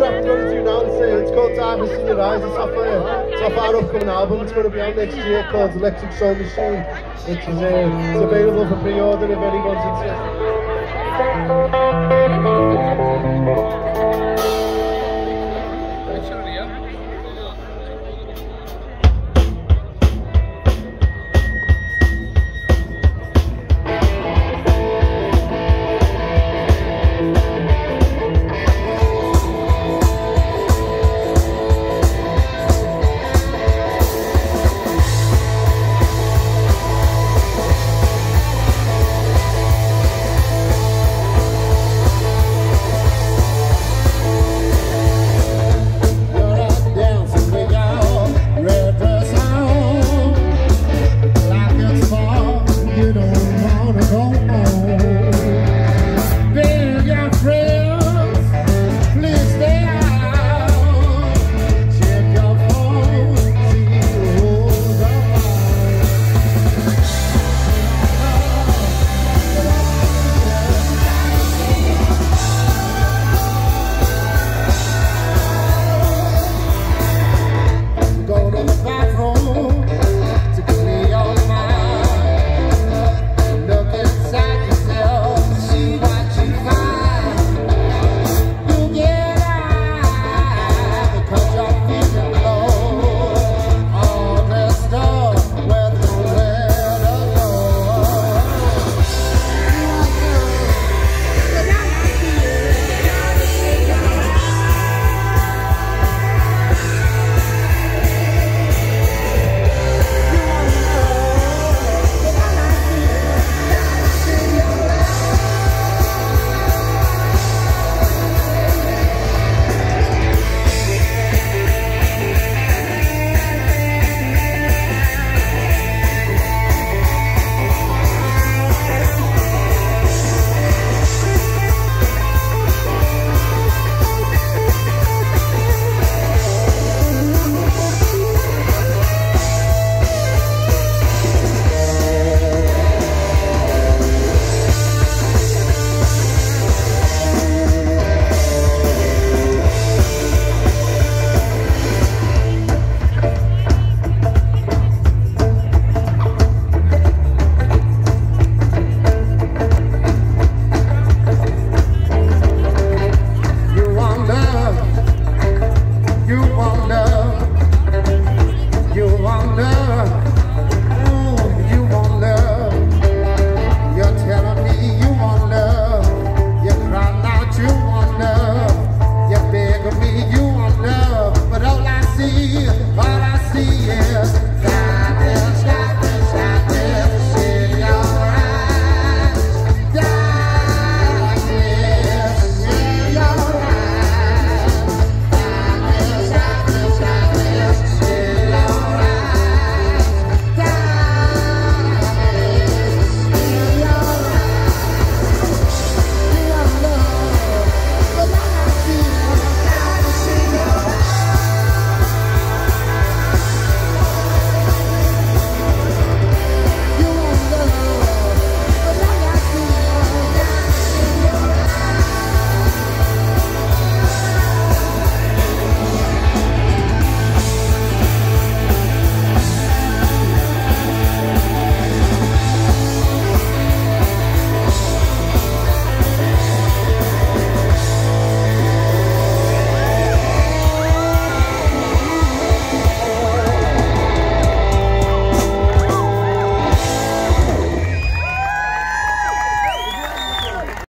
strapped onto you now and say it's called Darkness in Your Eyes. It's off our, it's off our upcoming album. It's going to be out next year called Electric Soul Machine, which is uh, it's available for pre-order if anyone's interested.